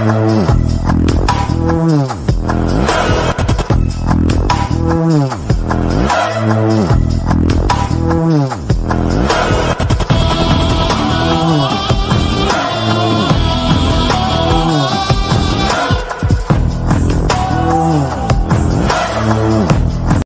Oh,